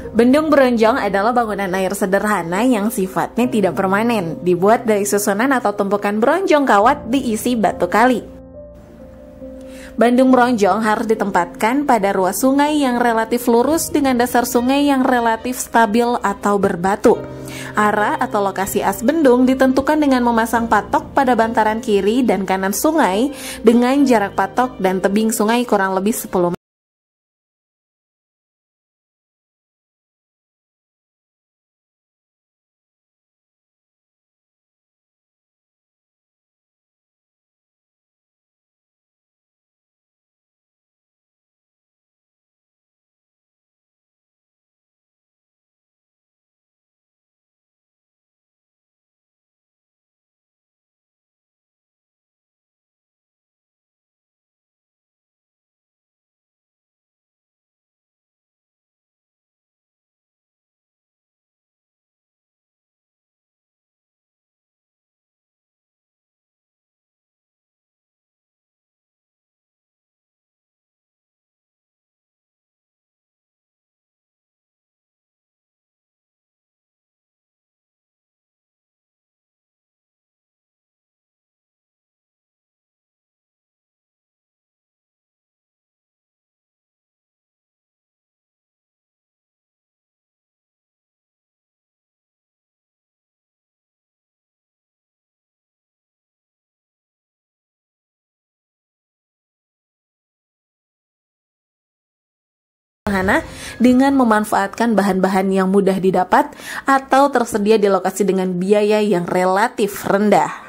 Bendung Bronjong adalah bangunan air sederhana yang sifatnya tidak permanen, dibuat dari susunan atau tumpukan bronjong kawat diisi batu kali. Bandung Bronjong harus ditempatkan pada ruas sungai yang relatif lurus dengan dasar sungai yang relatif stabil atau berbatu. Arah atau lokasi as bendung ditentukan dengan memasang patok pada bantaran kiri dan kanan sungai dengan jarak patok dan tebing sungai kurang lebih 10 meter. Sederhana dengan memanfaatkan bahan-bahan yang mudah didapat atau tersedia di lokasi dengan biaya yang relatif rendah.